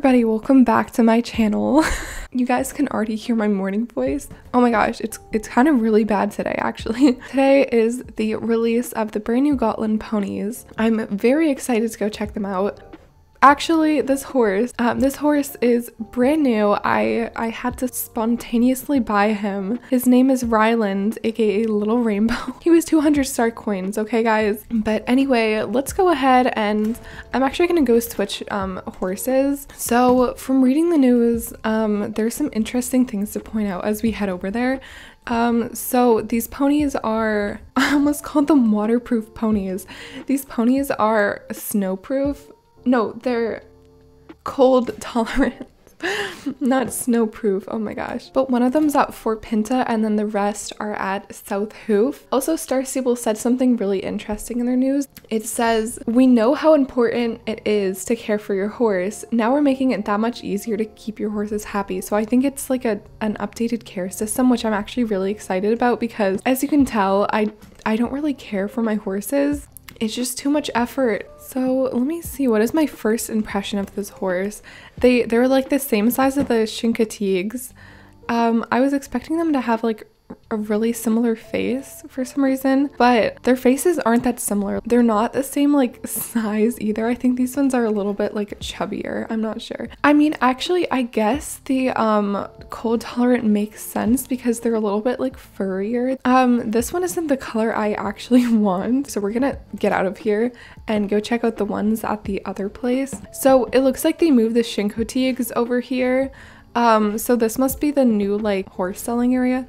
everybody, welcome back to my channel. you guys can already hear my morning voice. Oh my gosh, it's it's kind of really bad today actually. today is the release of the brand new Gotland ponies. I'm very excited to go check them out. Actually, this horse, um, this horse is brand new. I I had to spontaneously buy him. His name is Ryland, aka Little Rainbow. he was 200 star coins, okay guys? But anyway, let's go ahead and I'm actually gonna go switch um, horses. So from reading the news, um, there's some interesting things to point out as we head over there. Um, so these ponies are, I almost called them waterproof ponies. These ponies are snowproof no, they're cold tolerant. Not snowproof, oh my gosh. But one of them's at Fort Pinta and then the rest are at South Hoof. Also, Star Stable said something really interesting in their news. It says, We know how important it is to care for your horse. Now we're making it that much easier to keep your horses happy. So I think it's like a an updated care system, which I'm actually really excited about because as you can tell, I I don't really care for my horses it's just too much effort. So let me see, what is my first impression of this horse? They they're like the same size as the Chincoteagues. Um, I was expecting them to have like a really similar face for some reason, but their faces aren't that similar. They're not the same like size either. I think these ones are a little bit like chubbier. I'm not sure. I mean, actually, I guess the um cold tolerant makes sense because they're a little bit like furrier. Um, this one isn't the color I actually want. So we're gonna get out of here and go check out the ones at the other place. So it looks like they moved the Chincoteagues over here. Um, so this must be the new like horse selling area.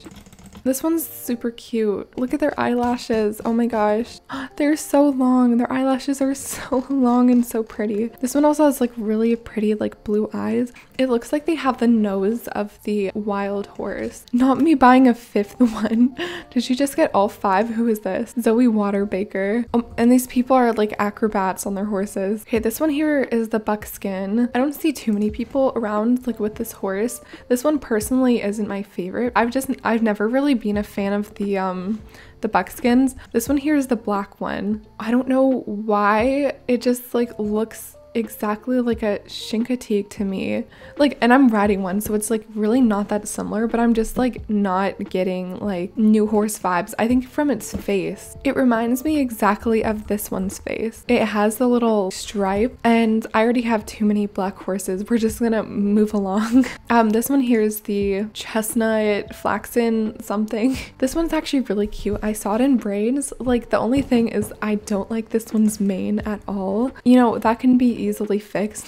This one's super cute. Look at their eyelashes. Oh my gosh. They're so long. Their eyelashes are so long and so pretty. This one also has like really pretty like blue eyes. It looks like they have the nose of the wild horse. Not me buying a fifth one. Did she just get all five? Who is this? Zoe Waterbaker. Um, and these people are like acrobats on their horses. Okay, this one here is the buckskin. I don't see too many people around like with this horse. This one personally isn't my favorite. I've just, I've never really really been a fan of the um the buckskins. This one here is the black one. I don't know why it just like looks exactly like a Chincoteague to me. Like, and I'm riding one, so it's like really not that similar, but I'm just like not getting like new horse vibes. I think from its face, it reminds me exactly of this one's face. It has the little stripe, and I already have too many black horses. We're just gonna move along. um, this one here is the chestnut flaxen something. This one's actually really cute. I saw it in braids. Like, the only thing is I don't like this one's mane at all. You know, that can be easily fixed.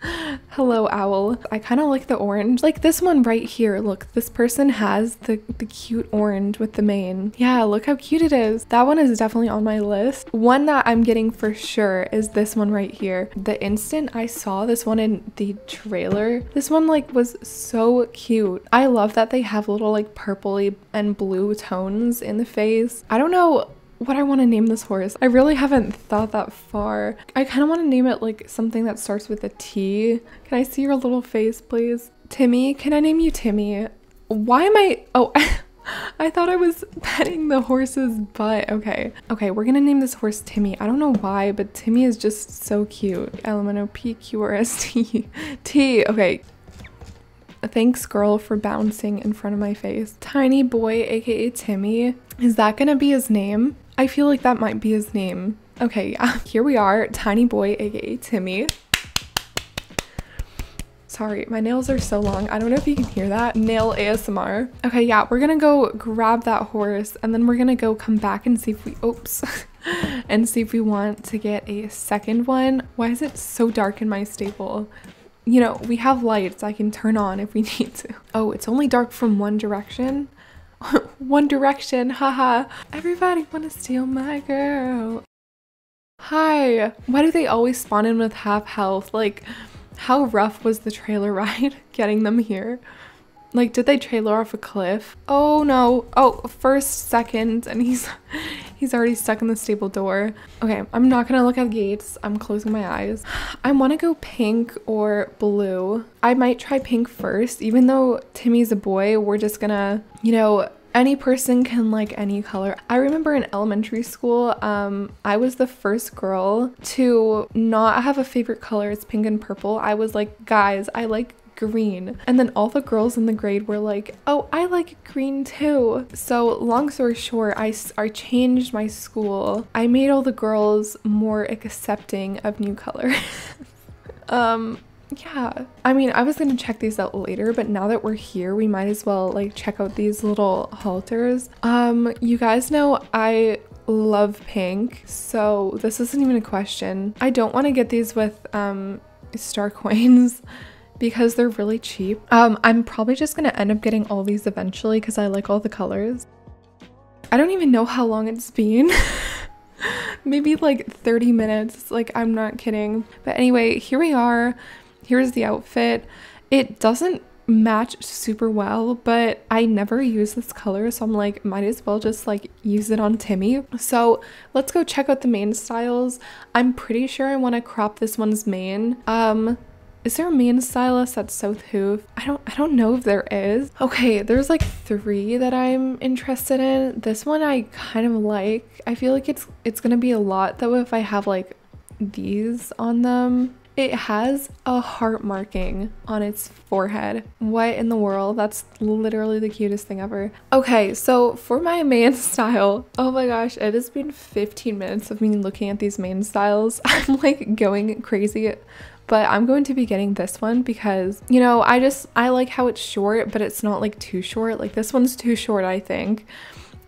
Hello, owl. I kind of like the orange. Like this one right here. Look, this person has the, the cute orange with the mane. Yeah, look how cute it is. That one is definitely on my list. One that I'm getting for sure is this one right here. The instant I saw this one in the trailer, this one like was so cute. I love that they have little like purpley and blue tones in the face. I don't know what I want to name this horse. I really haven't thought that far. I kind of want to name it like something that starts with a T. Can I see your little face, please? Timmy, can I name you Timmy? Why am I? Oh, I thought I was petting the horse's butt. Okay. Okay, we're gonna name this horse Timmy. I don't know why, but Timmy is just so cute. L-M-N-O-P-Q-R-S-T. T. Okay. Thanks, girl, for bouncing in front of my face. Tiny boy, aka Timmy. Is that gonna be his name? I feel like that might be his name. Okay, yeah. Here we are, Tiny Boy, aka Timmy. Sorry, my nails are so long. I don't know if you can hear that. Nail ASMR. Okay, yeah, we're gonna go grab that horse and then we're gonna go come back and see if we, oops, and see if we want to get a second one. Why is it so dark in my stable? You know, we have lights I can turn on if we need to. Oh, it's only dark from one direction? One Direction, haha. Everybody wanna steal my girl. Hi. Why do they always spawn in with half health? Like, how rough was the trailer ride getting them here? Like, did they trailer off a cliff? Oh no. Oh, first, second, and he's he's already stuck in the stable door. Okay, I'm not gonna look at the gates. I'm closing my eyes. I wanna go pink or blue. I might try pink first, even though Timmy's a boy, we're just gonna, you know, any person can like any color. I remember in elementary school, um, I was the first girl to not have a favorite color. It's pink and purple. I was like, guys, I like green. And then all the girls in the grade were like, oh, I like green too. So, long story short, I, I changed my school. I made all the girls more accepting of new colors. um, yeah. I mean, I was gonna check these out later, but now that we're here, we might as well like check out these little halters. Um, you guys know I love pink, so this isn't even a question. I don't want to get these with um star coins because they're really cheap. Um, I'm probably just gonna end up getting all these eventually because I like all the colors. I don't even know how long it's been. Maybe like 30 minutes, like I'm not kidding. But anyway, here we are. Here's the outfit. It doesn't match super well, but I never use this color, so I'm like, might as well just like use it on Timmy. So let's go check out the main styles. I'm pretty sure I want to crop this one's mane. Um, is there a mane stylist at South Hoof? I don't I don't know if there is. Okay, there's like three that I'm interested in. This one I kind of like. I feel like it's it's gonna be a lot though if I have like these on them. It has a heart marking on its forehead. What in the world? That's literally the cutest thing ever. Okay, so for my mane style, oh my gosh, it has been 15 minutes of me looking at these mane styles. I'm like going crazy but I'm going to be getting this one because, you know, I just, I like how it's short, but it's not like too short. Like this one's too short, I think.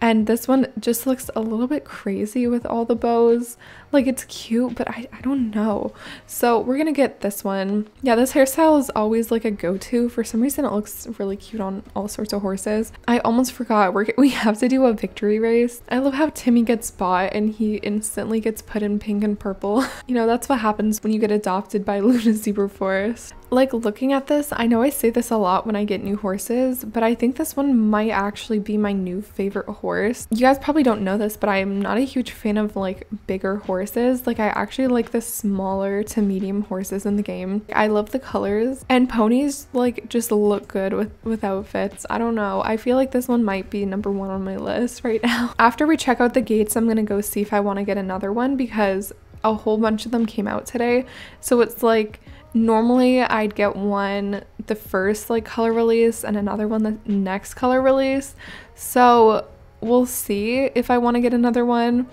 And this one just looks a little bit crazy with all the bows. Like it's cute, but I, I don't know. So we're gonna get this one. Yeah, this hairstyle is always like a go-to. For some reason it looks really cute on all sorts of horses. I almost forgot, we're, we have to do a victory race. I love how Timmy gets bought and he instantly gets put in pink and purple. you know, that's what happens when you get adopted by Luna Zebraforest like looking at this, I know I say this a lot when I get new horses, but I think this one might actually be my new favorite horse. You guys probably don't know this, but I'm not a huge fan of like bigger horses. Like I actually like the smaller to medium horses in the game. I love the colors and ponies like just look good with with outfits. I don't know. I feel like this one might be number 1 on my list right now. After we check out the gates, I'm going to go see if I want to get another one because a whole bunch of them came out today. So it's like normally I'd get one the first like color release and another one the next color release. So we'll see if I want to get another one.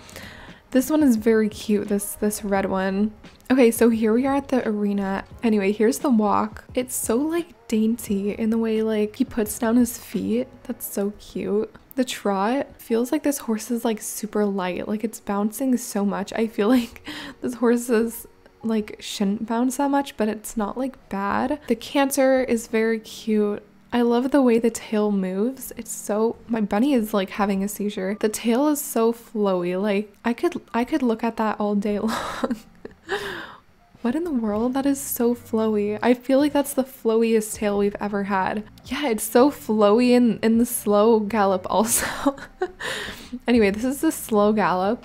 This one is very cute, this this red one. Okay, so here we are at the arena. Anyway, here's the walk. It's so like dainty in the way like he puts down his feet. That's so cute. The trot feels like this horse is like super light, like it's bouncing so much. I feel like this horse is like shouldn't bounce that much, but it's not like bad. The canter is very cute. I love the way the tail moves. It's so my bunny is like having a seizure. The tail is so flowy. Like I could I could look at that all day long. what in the world? That is so flowy. I feel like that's the flowiest tail we've ever had. Yeah, it's so flowy in, in the slow gallop also. anyway, this is the slow gallop.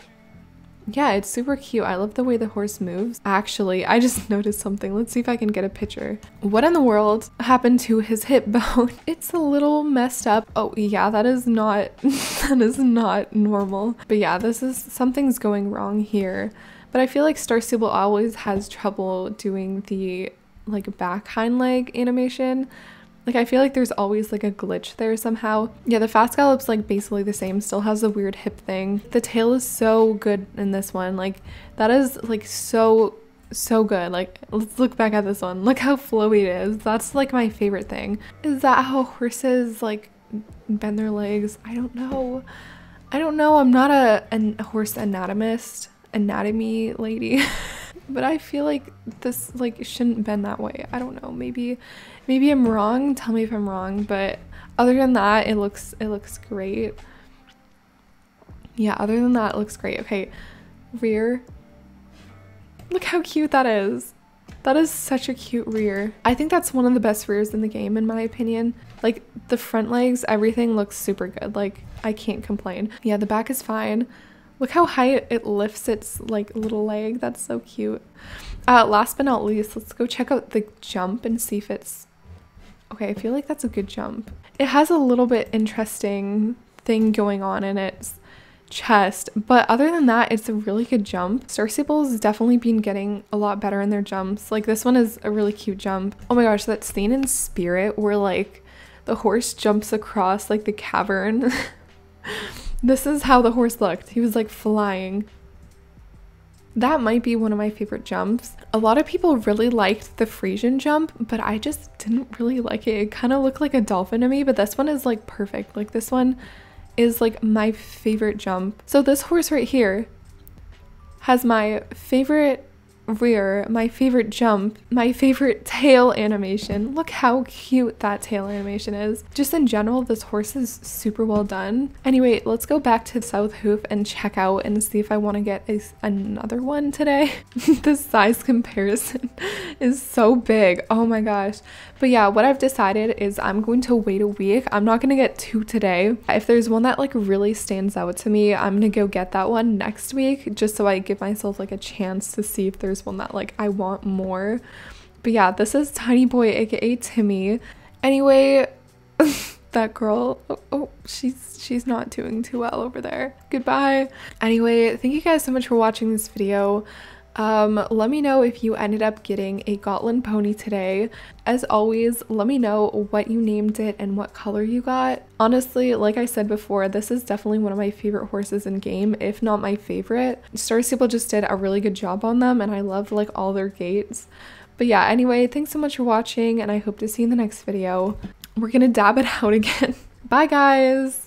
Yeah, it's super cute. I love the way the horse moves. Actually, I just noticed something. Let's see if I can get a picture. What in the world happened to his hip bone? It's a little messed up. Oh yeah, that is not, that is not normal. But yeah, this is, something's going wrong here. But I feel like Star Stable always has trouble doing the like back hind leg animation like I feel like there's always like a glitch there somehow. Yeah, the fast gallop's like basically the same, still has the weird hip thing. The tail is so good in this one. Like that is like so so good. Like let's look back at this one. Look how flowy it is. That's like my favorite thing. Is that how horses like bend their legs? I don't know. I don't know. I'm not a, a horse anatomist, anatomy lady. but I feel like this like shouldn't bend that way. I don't know. Maybe maybe I'm wrong. Tell me if I'm wrong, but other than that, it looks it looks great. Yeah, other than that, it looks great. Okay. Rear. Look how cute that is. That is such a cute rear. I think that's one of the best rears in the game in my opinion. Like the front legs, everything looks super good. Like I can't complain. Yeah, the back is fine. Look how high it lifts its like little leg. That's so cute. Uh, last but not least, let's go check out the jump and see if it's... Okay, I feel like that's a good jump. It has a little bit interesting thing going on in its chest. But other than that, it's a really good jump. Star Stable's definitely been getting a lot better in their jumps. Like this one is a really cute jump. Oh my gosh, that scene in Spirit where like the horse jumps across like the cavern. this is how the horse looked. He was like flying. That might be one of my favorite jumps. A lot of people really liked the Friesian jump, but I just didn't really like it. It kind of looked like a dolphin to me, but this one is like perfect. Like this one is like my favorite jump. So this horse right here has my favorite rear, my favorite jump, my favorite tail animation. Look how cute that tail animation is. Just in general, this horse is super well done. Anyway, let's go back to South Hoof and check out and see if I want to get a, another one today. the size comparison is so big. Oh my gosh. But yeah, what I've decided is I'm going to wait a week. I'm not going to get two today. If there's one that like really stands out to me, I'm going to go get that one next week just so I give myself like a chance to see if there's one that like I want more. But yeah, this is Tiny Boy aka Timmy. Anyway, that girl, oh, oh, she's she's not doing too well over there. Goodbye. Anyway, thank you guys so much for watching this video. Um, let me know if you ended up getting a Gotland pony today. As always, let me know what you named it and what color you got. Honestly, like I said before, this is definitely one of my favorite horses in game, if not my favorite. Star Stable just did a really good job on them and I loved like all their gaits. But yeah, anyway, thanks so much for watching and I hope to see you in the next video. We're gonna dab it out again. Bye guys!